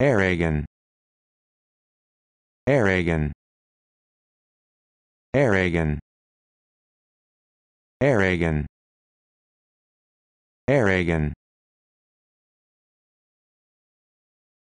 Aragon Aragon Aragon Aragon Aragon